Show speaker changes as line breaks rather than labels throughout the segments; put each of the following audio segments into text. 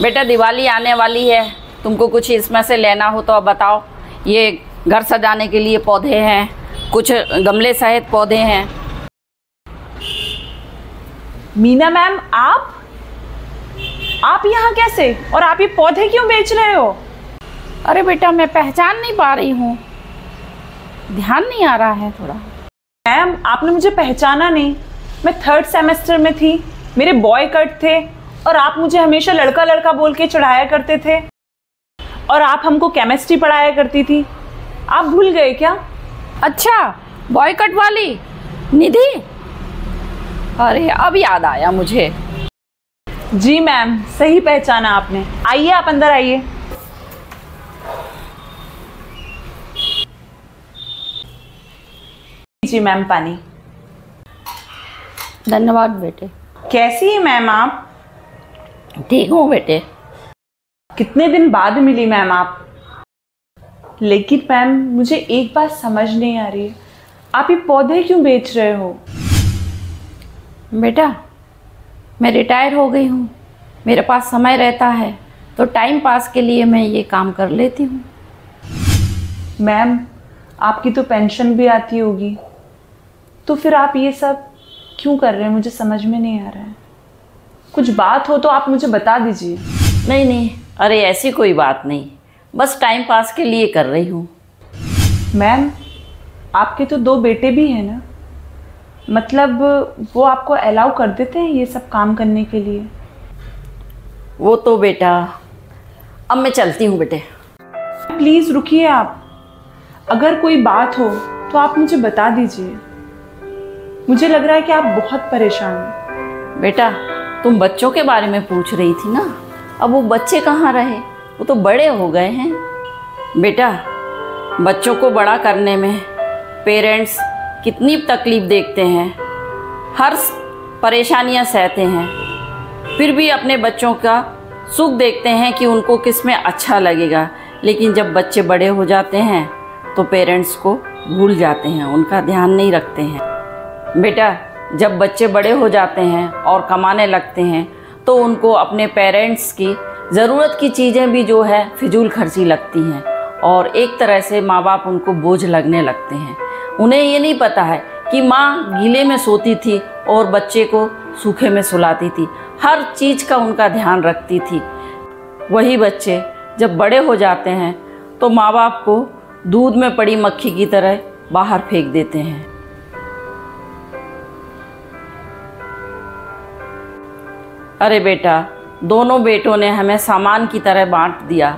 बेटा दिवाली आने वाली है तुमको कुछ इसमें से लेना हो तो अब बताओ। ये घर सजाने के लिए पौधे हैं कुछ गमले सहित पौधे हैं।
मीना मैम आप? आप यहाँ कैसे? और आप ये पौधे क्यों बेच रहे हो?
अरे बेटा मैं पहचान नहीं पा रही हूँ। ध्यान नहीं आ रहा है थोड़ा।
मैम आपने मुझे पहचाना नहीं। मैं थर्ड सेमेस्टर में थी। मेरे बॉय कट थे। और आप मुझे हमेशा लड़का लड़का बोल के चढ़ाया करते थे। और आप हमको केमिस्ट्री पढ़ाया करती थी। आप भूल गए क्या?
अच्छा बॉयकट वाली। निधि? अरे अब याद आया मुझे।
जी मैम सही पहचाना आपने। आइए आप अंदर आइए। जी मैम पानी।
धन्यवाद बेटे।
कैसी है मैम आप?
ठीक हूँ बेटे।
कितने दिन बाद मिली मैम आप? लेकिन मैम मुझे एक बात समझ नहीं आ रही। है आप ये पौधे क्यों बेच रहे हो?
बेटा मैं रिटायर हो गई हूँ। मेरे पास समय रहता है तो टाइम पास के लिए मैं ये काम कर लेती हूँ।
मैम आपकी तो पेंशन भी आती होगी। तो फिर आप ये सब क्यों कर रहे हैं? मुझे समझ में नहीं आ रहा है। कुछ बात हो तो आप मुझे बता दीजिए।
नहीं नहीं। अरे ऐसी कोई बात नहीं। बस टाइम पास के लिए कर रही हूँ।
मैम आपके तो दो बेटे भी हैं ना? मतलब वो आपको अलाउ कर देते हैं ये सब काम करने के लिए?
वो तो बेटा अब मैं चलती हूँ बेटे।
प्लीज़ रुकिए आप। अगर कोई बात हो तो आप मुझे बता दीजिए। मुझे लग रहा है कि आप बहुत परेशान हैं।
बेटा तुम बच्चों के बारे में पूछ रही थी ना? अब वो बच्चे कहाँ रहे? वो तो बड़े हो गए हैं। बेटा, बच्चों को बड़ा करने में पेरेंट्स कितनी तकलीफ़ देखते हैं। हर परेशानियाँ सहते हैं। फिर भी अपने बच्चों का सुख देखते हैं कि उनको किसमें अच्छा लगेगा। लेकिन जब बच्चे बड़े हो जाते हैं तो पेरेंट्स को भूल जाते हैं, उनका ध्यान नहीं रखते हैं। बेटा जब बच्चे बड़े हो जाते हैं और कमाने लगते हैं तो उनको अपने पेरेंट्स की ज़रूरत की चीज़ें भी जो है, फिजूल खर्ची लगती हैं और एक तरह से माँ बाप उनको बोझ लगने लगते हैं। उन्हें ये नहीं पता है कि माँ गीले में सोती थी और बच्चे को सूखे में सुलाती थी। हर चीज़ का उनका ध्यान रखती थी। वही बच्चे जब बड़े हो जाते हैं तो माँ बाप को दूध में पड़ी मक्खी की तरह बाहर फेंक देते हैं। अरे बेटा, दोनों बेटों ने हमें सामान की तरह बांट दिया।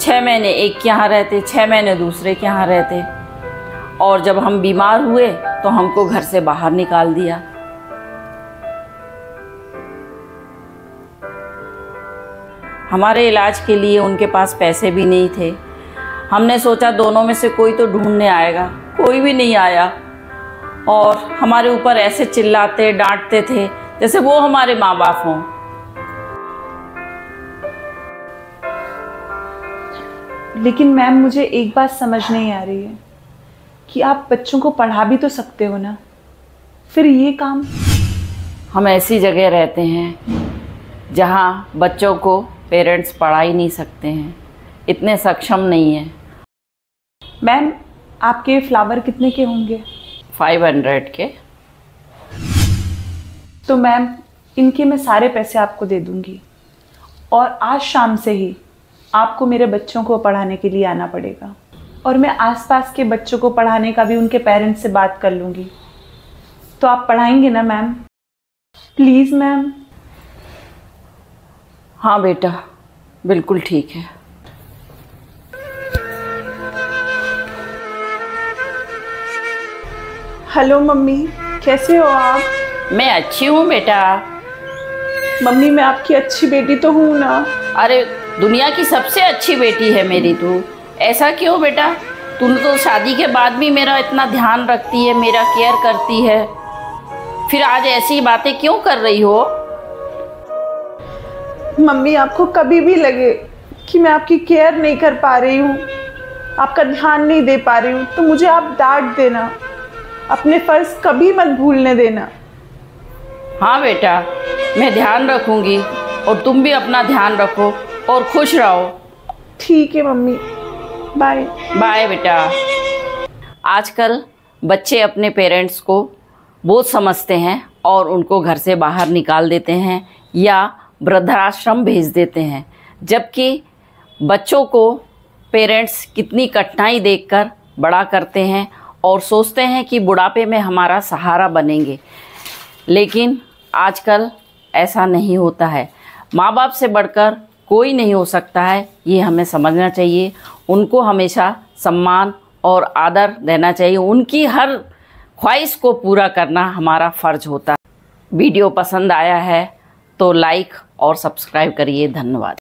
छः महीने एक के यहाँ रहते छः महीने दूसरे के यहाँ रहते। और जब हम बीमार हुए तो हमको घर से बाहर निकाल दिया। हमारे इलाज के लिए उनके पास पैसे भी नहीं थे। हमने सोचा दोनों में से कोई तो ढूँढने आएगा, कोई भी नहीं आया। और हमारे ऊपर ऐसे चिल्लाते, डांटते थे, जैसे वो हमारे माँ बाप हों।
लेकिन मैम मुझे एक बात समझ नहीं आ रही है कि आप बच्चों को पढ़ा भी तो सकते हो ना? फिर ये काम?
हम ऐसी जगह रहते हैं जहाँ बच्चों को पेरेंट्स पढ़ा ही नहीं सकते हैं। इतने सक्षम नहीं हैं।
मैम आपके फ्लावर कितने के होंगे?
फाइव हंड्रेड के।
तो मैम इनके मैं सारे पैसे आपको दे दूँगी। और आज शाम से ही आपको मेरे बच्चों को पढ़ाने के लिए आना पड़ेगा। और मैं आसपास के बच्चों को पढ़ाने का भी उनके पेरेंट्स से बात कर लूँगी। तो आप पढ़ाएँगे ना मैम प्लीज़ मैम
हाँ बेटा। बिल्कुल ठीक है।
Hello mummy. कैसे हो आप?
मैं अच्छी हूँ बेटा।
मम्मी मैं आपकी अच्छी बेटी तो हूँ ना।
अरे दुनिया की सबसे अच्छी बेटी है मेरी तू। ऐसा क्यों बेटा? तुम तो शादी के बाद भी मेरा इतना ध्यान रखती है मेरा केयर करती है। फिर आज ऐसी बातें क्यों कर रही हो?
मम्मी आपको कभी भी लगे कि मैं आपकी केयर नहीं कर पा रही हूँ आपका ध्यान नहीं दे पा रही हूँ तो मुझे आप डांट देना। अपने फ़र्ज़ कभी मत भूलने देना।
हाँ बेटा मैं ध्यान रखूँगी और तुम भी अपना ध्यान रखो और खुश रहो।
ठीक है मम्मी। बाय
बाय बेटा। आजकल बच्चे अपने पेरेंट्स को बोझ समझते हैं और उनको घर से बाहर निकाल देते हैं या वृद्धाश्रम भेज देते हैं जबकि बच्चों को पेरेंट्स कितनी कठिनाई देखकर बड़ा करते हैं और सोचते हैं कि बुढ़ापे में हमारा सहारा बनेंगे। लेकिन आजकल ऐसा नहीं होता है। माँ बाप से बढ़कर कोई नहीं हो सकता है, ये हमें समझना चाहिए। उनको हमेशा सम्मान और आदर देना चाहिए। उनकी हर ख्वाहिश को पूरा करना हमारा फ़र्ज़ होता है। वीडियो पसंद आया है तो लाइक और सब्सक्राइब करिए। धन्यवाद।